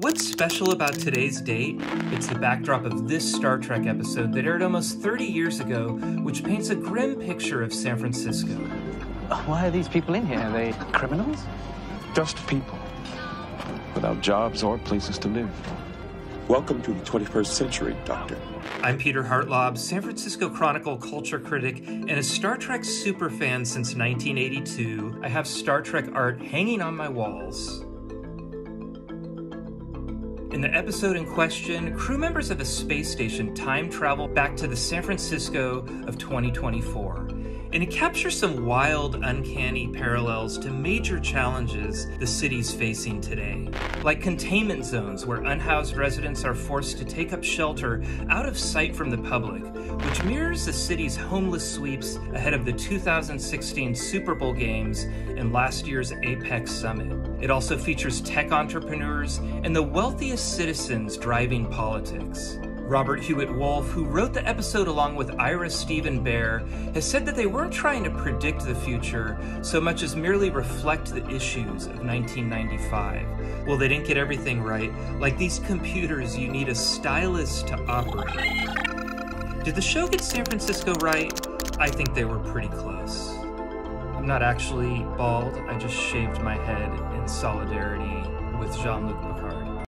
What's special about today's date? It's the backdrop of this Star Trek episode that aired almost 30 years ago, which paints a grim picture of San Francisco. Why are these people in here? Are they criminals? Just people. Without jobs or places to live. Welcome to the 21st century, Doctor. I'm Peter Hartlaub, San Francisco Chronicle culture critic and a Star Trek superfan since 1982. I have Star Trek art hanging on my walls. In the episode in question, crew members of a space station time travel back to the San Francisco of 2024. And it captures some wild, uncanny parallels to major challenges the city's facing today, like containment zones where unhoused residents are forced to take up shelter out of sight from the public, which mirrors the city's homeless sweeps ahead of the 2016 Super Bowl games and last year's APEC Summit. It also features tech entrepreneurs and the wealthiest citizens driving politics. Robert Hewitt Wolfe, who wrote the episode along with Ira Steven Behr, has said that they weren't trying to predict the future so much as merely reflect the issues of 1995. Well, they didn't get everything right. Like these computers, you need a stylus to operate. Did the show get San Francisco right? I think they were pretty close. I'm not actually bald, I just shaved my head in solidarity with Jean Luc Picard.